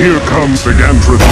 Here comes the Gantrator.